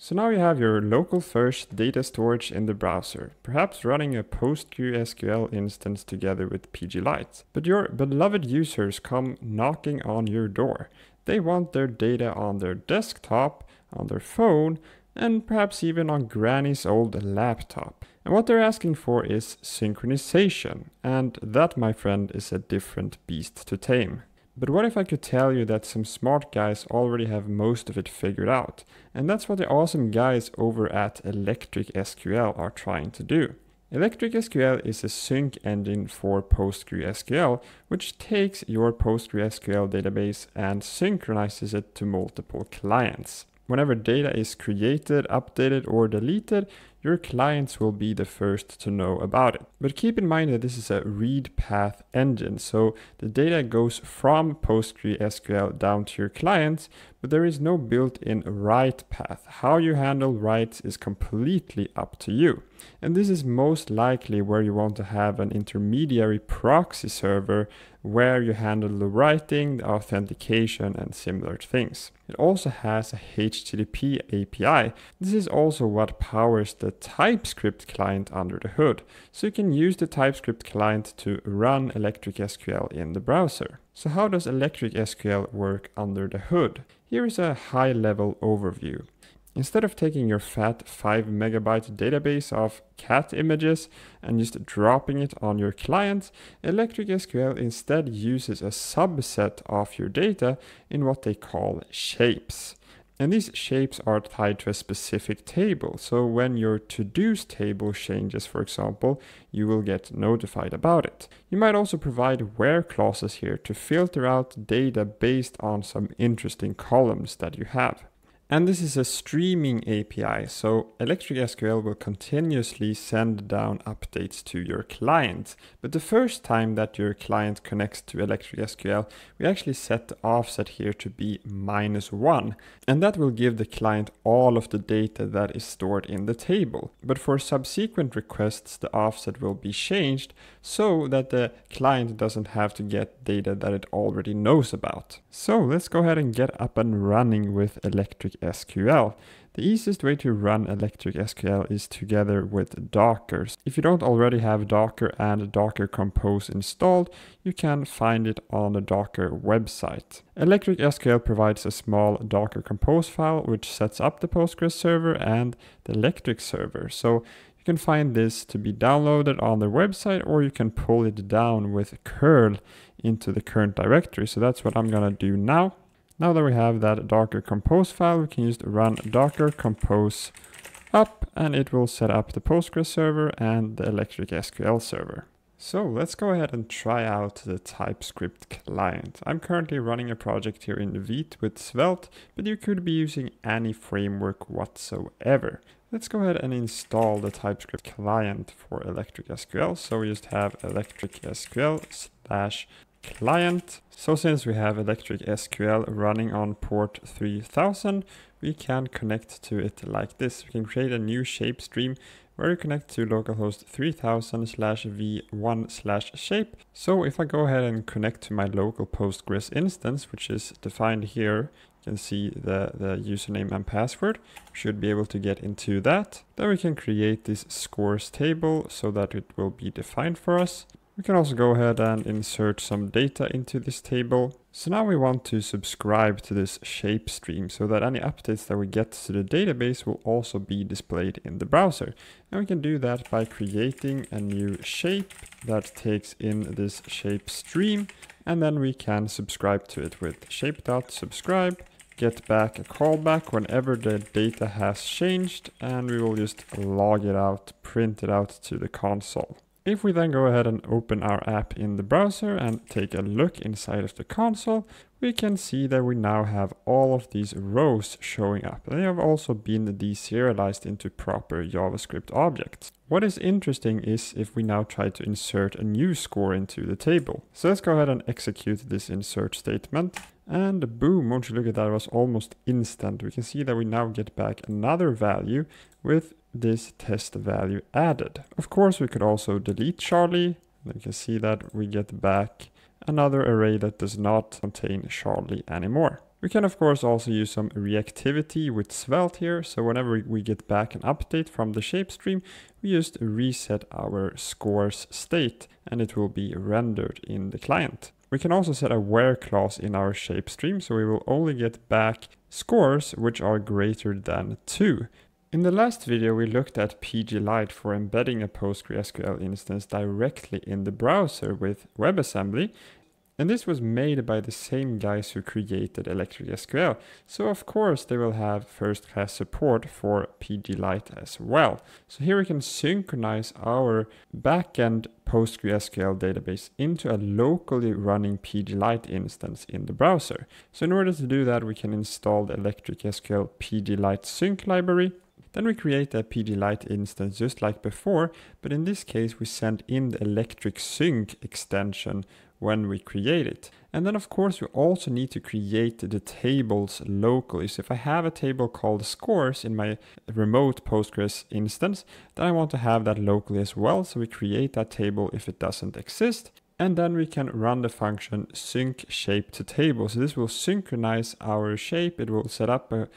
So now you have your local first data storage in the browser, perhaps running a PostgreSQL instance together with PGLite. But your beloved users come knocking on your door. They want their data on their desktop, on their phone, and perhaps even on Granny's old laptop. And what they're asking for is synchronization, and that, my friend, is a different beast to tame. But what if I could tell you that some smart guys already have most of it figured out? And that's what the awesome guys over at Electric SQL are trying to do. Electric SQL is a sync engine for PostgreSQL, which takes your PostgreSQL database and synchronizes it to multiple clients. Whenever data is created, updated, or deleted, your clients will be the first to know about it. But keep in mind that this is a read path engine, so the data goes from PostgreSQL down to your clients, but there is no built-in write path. How you handle writes is completely up to you. And this is most likely where you want to have an intermediary proxy server where you handle the writing, the authentication, and similar things. It also has a HTTP API. This is also what powers the TypeScript client under the hood. So you can use the TypeScript client to run Electric SQL in the browser. So how does Electric SQL work under the hood? Here is a high level overview. Instead of taking your fat 5 megabyte database of cat images and just dropping it on your client, Electric SQL instead uses a subset of your data in what they call shapes. And these shapes are tied to a specific table. So when your to-dos table changes, for example, you will get notified about it. You might also provide where clauses here to filter out data based on some interesting columns that you have. And this is a streaming API, so Electric SQL will continuously send down updates to your client. But the first time that your client connects to Electric SQL, we actually set the offset here to be minus one. And that will give the client all of the data that is stored in the table. But for subsequent requests, the offset will be changed so that the client doesn't have to get data that it already knows about. So let's go ahead and get up and running with Electric SQL. The easiest way to run Electric SQL is together with Docker. If you don't already have Docker and Docker Compose installed, you can find it on the Docker website. Electric SQL provides a small Docker Compose file which sets up the Postgres server and the Electric server. So you can find this to be downloaded on their website or you can pull it down with curl into the current directory. So that's what I'm gonna do now. Now that we have that Docker Compose file, we can just run Docker Compose up and it will set up the Postgres server and the Electric SQL server. So let's go ahead and try out the TypeScript client. I'm currently running a project here in Vite with Svelte, but you could be using any framework whatsoever. Let's go ahead and install the TypeScript client for Electric SQL. So we just have Electric SQL slash client. So since we have Electric SQL running on port 3000, we can connect to it like this. We can create a new shape stream where you connect to localhost 3000 slash v1 slash shape. So if I go ahead and connect to my local Postgres instance, which is defined here, you can see the, the username and password. Should be able to get into that. Then we can create this scores table so that it will be defined for us. We can also go ahead and insert some data into this table. So now we want to subscribe to this shape stream so that any updates that we get to the database will also be displayed in the browser. And we can do that by creating a new shape that takes in this shape stream and then we can subscribe to it with shape.subscribe get back a callback whenever the data has changed and we will just log it out, print it out to the console. If we then go ahead and open our app in the browser and take a look inside of the console, we can see that we now have all of these rows showing up. They have also been deserialized into proper JavaScript objects. What is interesting is if we now try to insert a new score into the table. So let's go ahead and execute this insert statement. And boom, won't you look at that, it was almost instant. We can see that we now get back another value with this test value added. Of course, we could also delete Charlie. You can see that we get back another array that does not contain Charlie anymore. We can of course also use some reactivity with Svelte here. So whenever we get back an update from the shape stream, we just reset our scores state and it will be rendered in the client. We can also set a where clause in our shape stream, so we will only get back scores which are greater than 2. In the last video we looked at PGLite for embedding a PostgreSQL instance directly in the browser with WebAssembly and this was made by the same guys who created Electric SQL. So of course they will have first class support for PGLite as well. So here we can synchronize our backend PostgreSQL database into a locally running PGLite instance in the browser. So in order to do that, we can install the Electric SQL PGLite sync library then we create a PGLite instance just like before, but in this case we send in the electric sync extension when we create it. And then of course we also need to create the tables locally. So if I have a table called scores in my remote Postgres instance, then I want to have that locally as well. So we create that table if it doesn't exist. And then we can run the function sync shape to table. So this will synchronize our shape. It will set up a,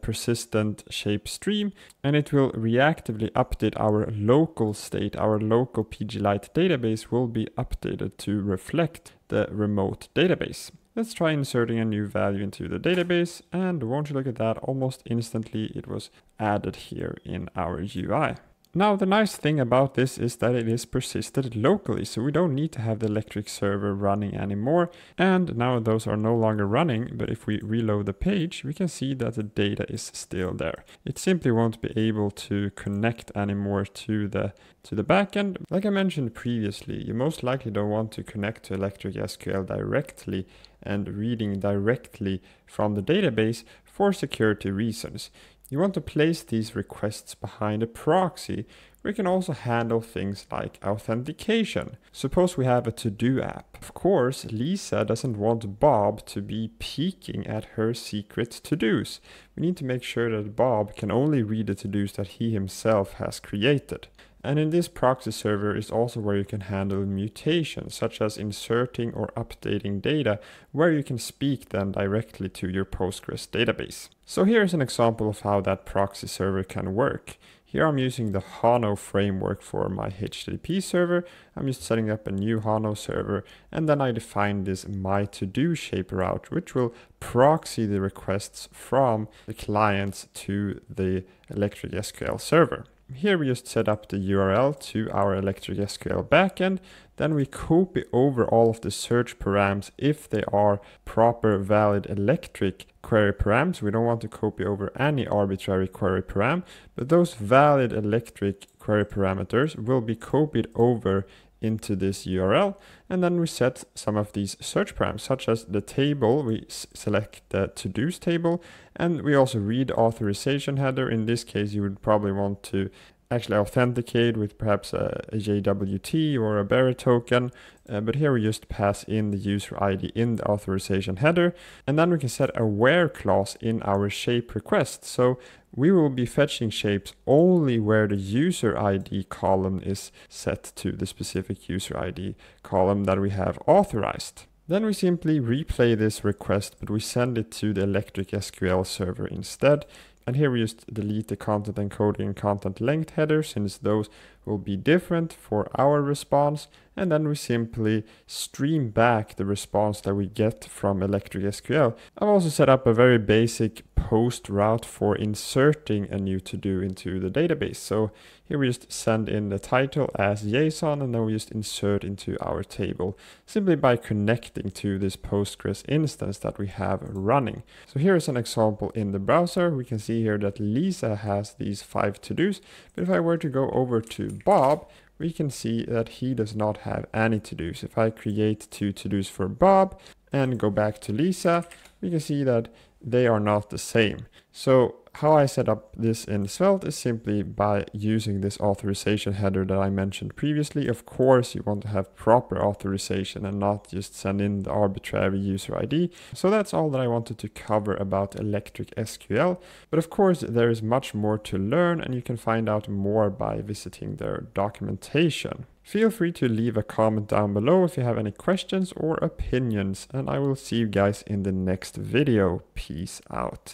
persistent shape stream and it will reactively update our local state. Our local PGLite database will be updated to reflect the remote database. Let's try inserting a new value into the database and won't you look at that, almost instantly it was added here in our UI. Now the nice thing about this is that it is persisted locally, so we don't need to have the electric server running anymore. And now those are no longer running, but if we reload the page, we can see that the data is still there. It simply won't be able to connect anymore to the to the backend. Like I mentioned previously, you most likely don't want to connect to Electric SQL directly and reading directly from the database for security reasons. You want to place these requests behind a proxy we can also handle things like authentication. Suppose we have a to-do app. Of course, Lisa doesn't want Bob to be peeking at her secret to-dos. We need to make sure that Bob can only read the to-dos that he himself has created. And in this proxy server is also where you can handle mutations, such as inserting or updating data, where you can speak then directly to your Postgres database. So here's an example of how that proxy server can work. Here I'm using the Hono framework for my HTTP server. I'm just setting up a new Hono server and then I define this my to do shape route, which will proxy the requests from the clients to the Electric SQL server. Here we just set up the URL to our Electric SQL backend. Then we copy over all of the search params if they are proper valid electric query params. We don't want to copy over any arbitrary query param, but those valid electric query parameters will be copied over into this URL and then we set some of these search params such as the table. We select the to-dos table and we also read authorization header. In this case you would probably want to actually authenticate with perhaps a, a JWT or a bearer token. Uh, but here we just pass in the user ID in the authorization header. And then we can set a where clause in our shape request. So we will be fetching shapes only where the user ID column is set to the specific user ID column that we have authorized. Then we simply replay this request, but we send it to the Electric SQL server instead. And here we just delete the content encoding and content length headers since those will be different for our response. And then we simply stream back the response that we get from Electric SQL. I've also set up a very basic post route for inserting a new to-do into the database. So here we just send in the title as JSON and then we just insert into our table simply by connecting to this Postgres instance that we have running. So here is an example in the browser. We can see here that Lisa has these five to-dos, but if I were to go over to Bob, we can see that he does not have any to-dos. If I create two to-dos for Bob and go back to Lisa, we can see that they are not the same. So how I set up this in Svelte is simply by using this authorization header that I mentioned previously. Of course, you want to have proper authorization and not just send in the arbitrary user ID. So that's all that I wanted to cover about Electric SQL. But of course, there is much more to learn and you can find out more by visiting their documentation. Feel free to leave a comment down below if you have any questions or opinions, and I will see you guys in the next video. Peace out.